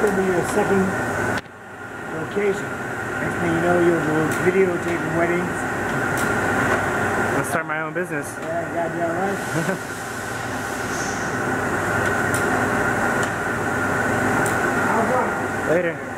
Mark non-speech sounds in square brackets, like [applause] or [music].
could be your second location. Next thing you know, you'll be videotaping weddings. Let's start my own business. Yeah, goddamn right. [laughs] Later.